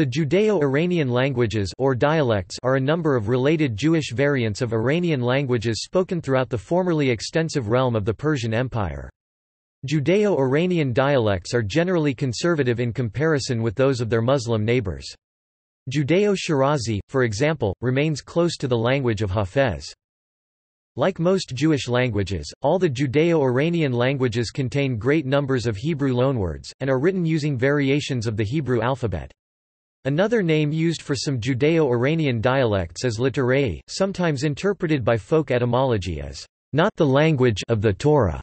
The Judeo-Iranian languages or dialects are a number of related Jewish variants of Iranian languages spoken throughout the formerly extensive realm of the Persian Empire. Judeo-Iranian dialects are generally conservative in comparison with those of their Muslim neighbors. Judeo-Shirazi, for example, remains close to the language of Hafez. Like most Jewish languages, all the Judeo-Iranian languages contain great numbers of Hebrew loanwords, and are written using variations of the Hebrew alphabet. Another name used for some Judeo-Iranian dialects is Litterae, sometimes interpreted by folk etymology as not the language of the Torah.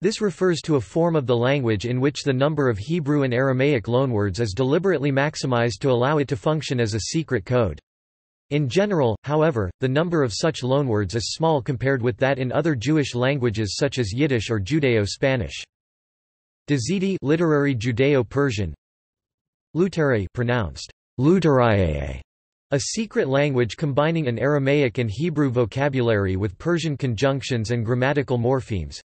This refers to a form of the language in which the number of Hebrew and Aramaic loanwords is deliberately maximized to allow it to function as a secret code. In general, however, the number of such loanwords is small compared with that in other Jewish languages such as Yiddish or Judeo-Spanish. Dazidi literary Judeo-Persian Lutere pronounced a secret language combining an Aramaic and Hebrew vocabulary with Persian conjunctions and grammatical morphemes.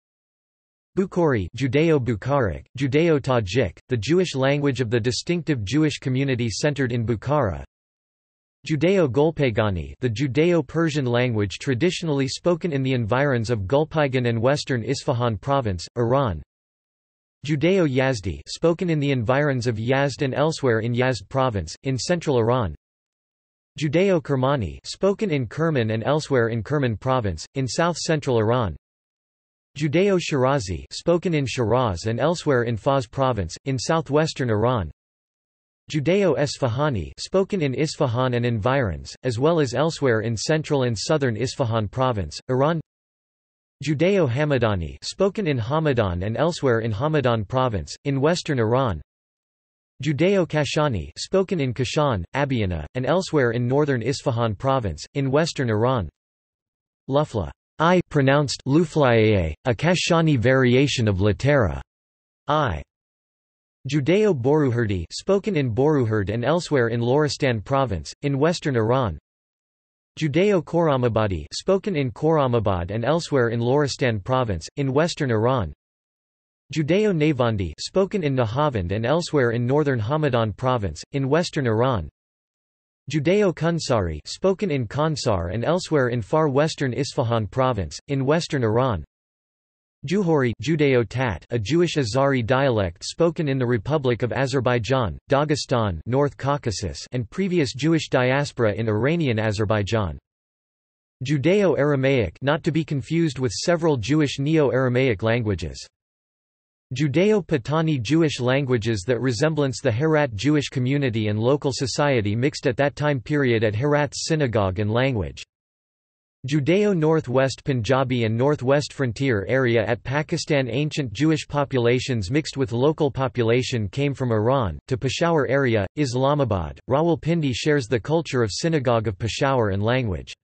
Bukhori Judeo-Bukharic, Judeo-Tajik, the Jewish language of the distinctive Jewish community centered in Bukhara. Judeo-Golpaygani the Judeo-Persian language traditionally spoken in the environs of Golpaygan and western Isfahan province, Iran. Judeo-Yazdi spoken in the environs of Yazd and elsewhere in Yazd province, in central Iran. Judeo-Kermani spoken in Kerman and elsewhere in Kerman province, in south-central Iran. Judeo-Shirazi spoken in Shiraz and elsewhere in Fars province, in southwestern Iran. Judeo-Isfahani spoken in Isfahan and environs, as well as elsewhere in central and southern Isfahan province, Iran. Judeo-Hamadani spoken in Hamadan and elsewhere in Hamadan province, in western Iran. Judeo-Kashani spoken in Kashan, Abyaneh, and elsewhere in northern Isfahan province, in western Iran. Lufla I pronounced Luflaye, a Kashani variation of Latera I. Judeo-Borujerdi spoken in Borujerd and elsewhere in Lorestan province, in western Iran. Judeo-Khorramabadi spoken in Khorramabad and elsewhere in Lorestan province, in western Iran. Judeo-Navandi spoken in Nahavand and elsewhere in northern Hamadan province, in western Iran. Judeo-Khunsari spoken in Khunsar and elsewhere in far western Isfahan province, in western Iran. Juhuri Judeo-Tat a Jewish Azeri dialect spoken in the Republic of Azerbaijan, Dagestan North Caucasus and previous Jewish diaspora in Iranian Azerbaijan. Judeo-Aramaic not to be confused with several Jewish Neo-Aramaic languages. Judeo-Patani Jewish languages that resemblance the Herat Jewish community and local society mixed at that time period at Herat's synagogue and language. Judeo-Northwest Punjabi and Northwest Frontier area at Pakistan Ancient Jewish populations mixed with local population came from Iran, to Peshawar area, Islamabad. Rawalpindi shares the culture of Synagogue of Peshawar and language.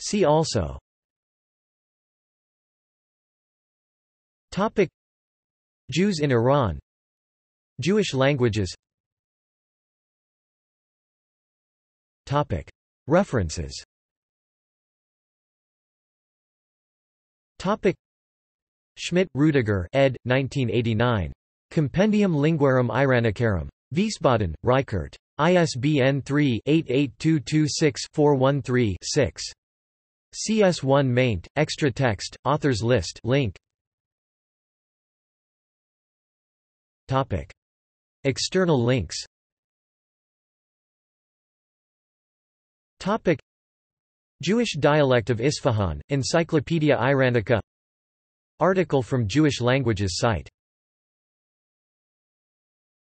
See also. Jews in Iran. Jewish languages References Schmitt, Rüdiger ed. 1989. Compendium Linguarum Iranicarum. Wiesbaden, Reichert. ISBN 3-88226-413-6. CS1 maint, extra text, authors list link. External links Topic. Jewish dialect of Isfahan, Encyclopaedia Iranica. Article from Jewish languages site